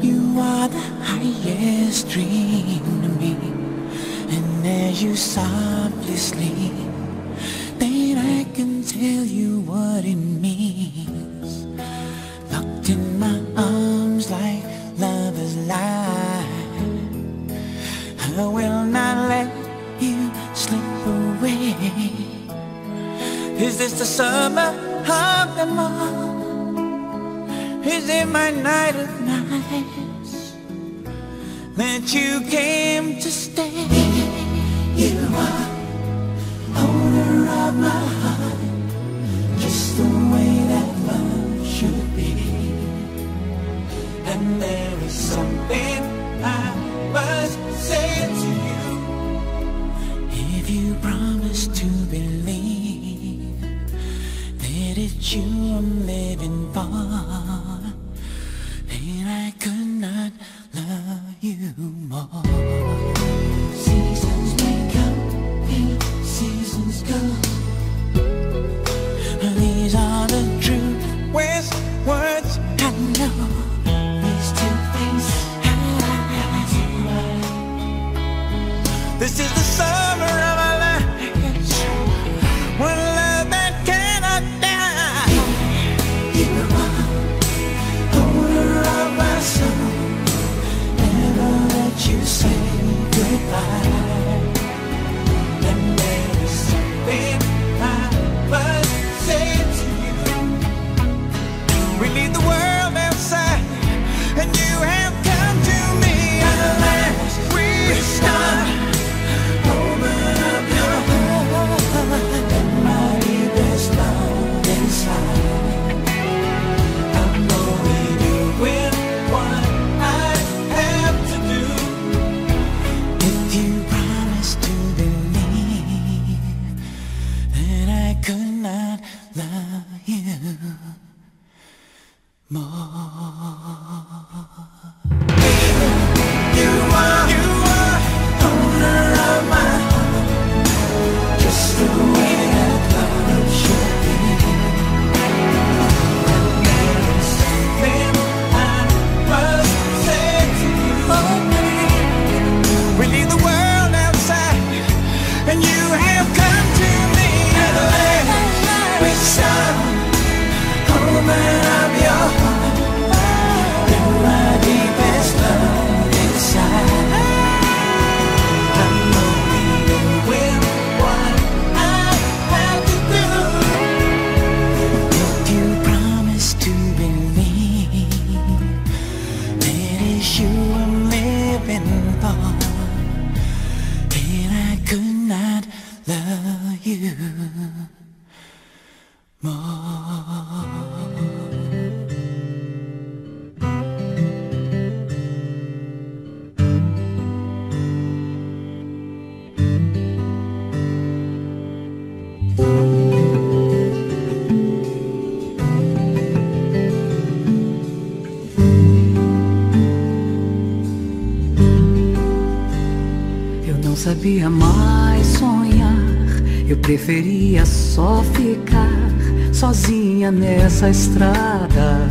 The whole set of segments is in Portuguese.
You are the highest dream to me, and as you softly sleep, then I can tell you what it means. Locked in my arms like lovers lie. I will not let you slip away. Is this the summer of the moon? Is it my night of nights that you came to stay? You are owner of my heart, just the way that love should be. And there is something I must say to you. If you promise to believe that it's you I'm living for, la. Eu não sabia mais eu preferia só ficar sozinha nessa estrada.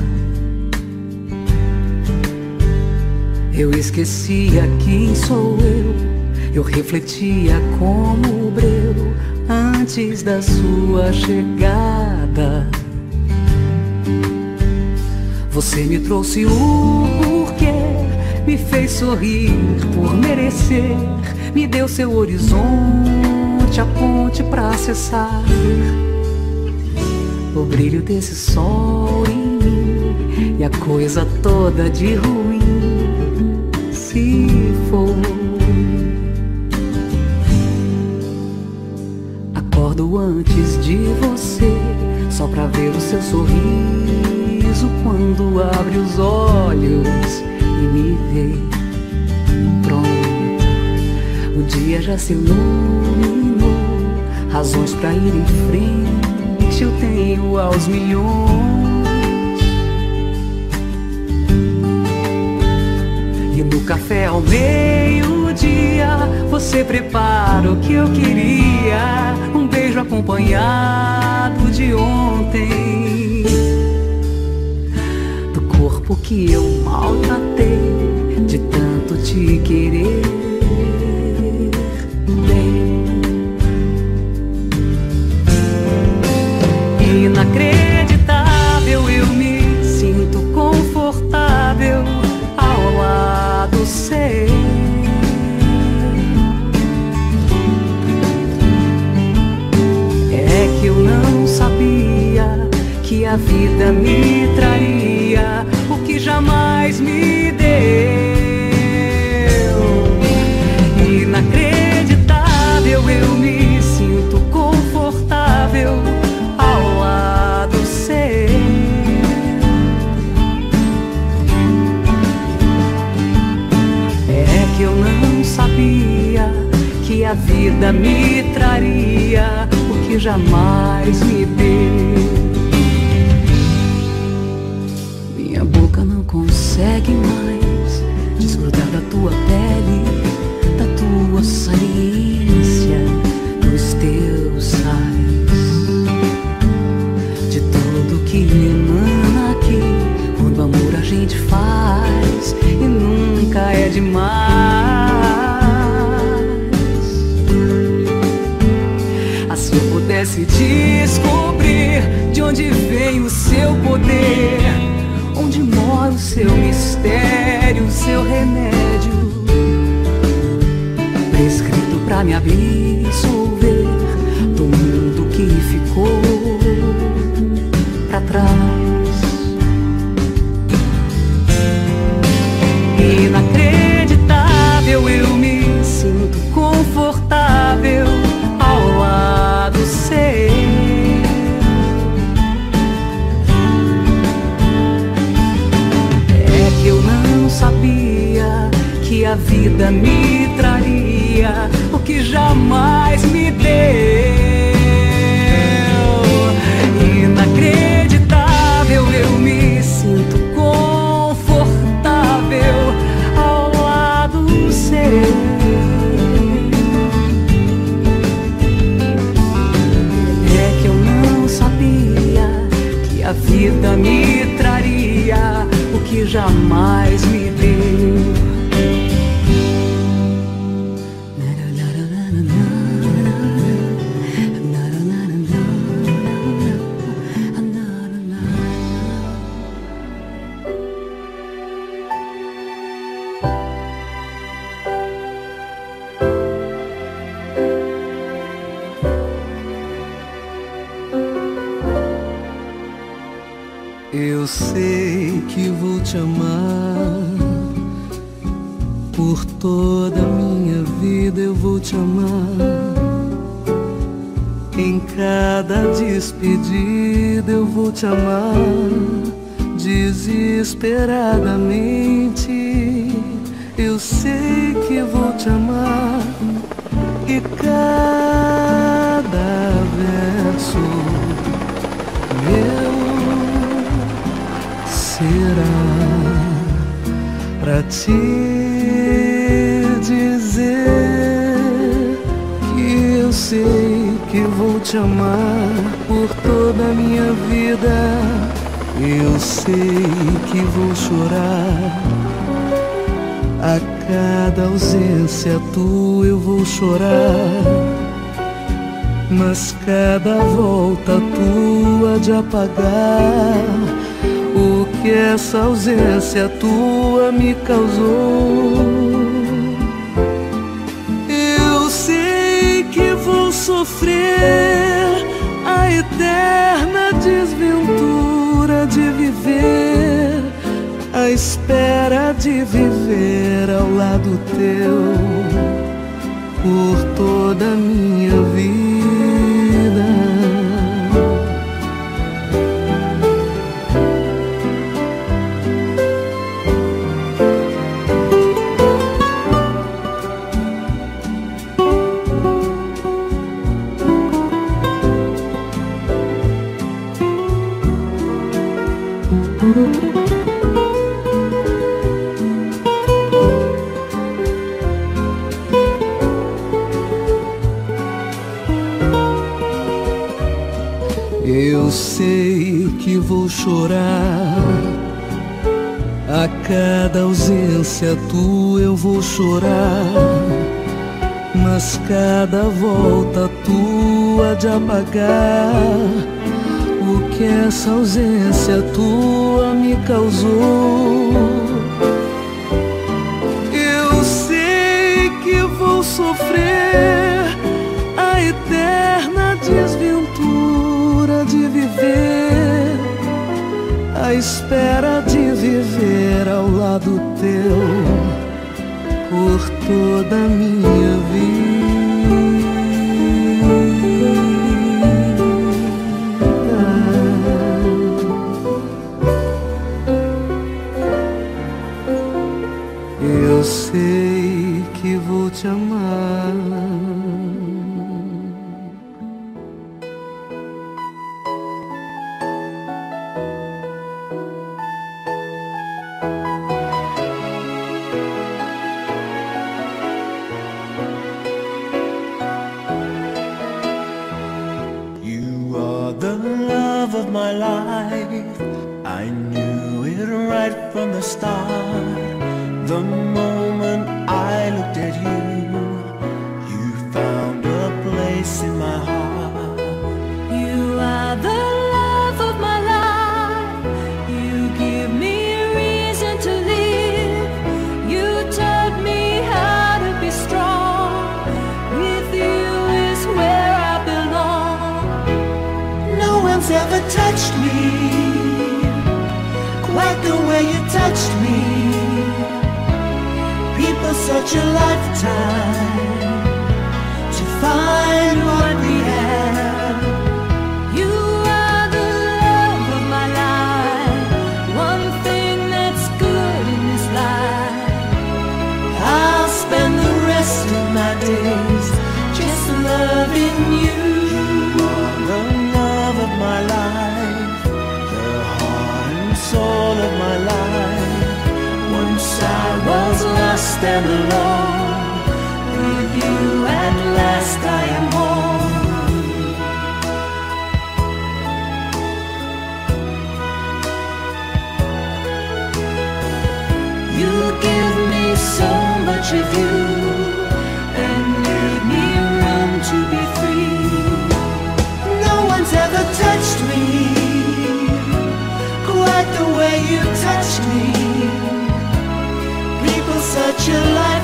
Eu esquecia quem sou eu, eu refletia como o breu antes da sua chegada. Você me trouxe o porquê, me fez sorrir por merecer, me deu seu horizonte, a ponte pra acessar. O brilho desse sol em mim e a coisa toda de ruim se foi. Acordo antes de você, só pra ver o seu sorriso quando abre os olhos e me vê. Pronto, o dia já se iluminou, razões pra ir em frente eu tenho aos milhões. café ao meio-dia, você prepara o que eu queria. Um beijo acompanhado de ontem. Do corpo que eu maltratei, de tanto te querer. A vida me traria o que jamais me deu. Minha boca não consegue mais desgrudar da tua pele, da tua saliência, dos teus sais, de tudo que emana aqui quando amor a gente faz e nunca é demais. Descobrir de onde vem o seu poder, onde mora o seu mistério, o seu remédio, prescrito pra me absolver sei que vou te amar por toda a minha vida. Eu vou te amar em cada despedida. Eu vou te amar desesperadamente. Eu sei que vou te amar e cada te dizer que eu sei que vou te amar por toda a minha vida. Eu sei que vou chorar a cada ausência tua. Eu vou chorar. Mas cada volta tua de apagar o que essa ausência tua me causou. Eu sei que vou sofrer a eterna desventura de viver, a espera de viver ao lado teu por toda a minha vida. Eu sei que vou chorar. A cada ausência tu eu vou chorar. Mas cada volta tua de apagar o que essa ausência tua me causou. Eu sei que vou sofrer a eterna desventura de viver, a espera de viver ao lado teu por toda a minha vida. touched me Quite the way you touched me. People search a lifetime To find alone. With you at last I am home. You give me so much if you. your life.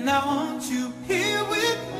and I want you here with me.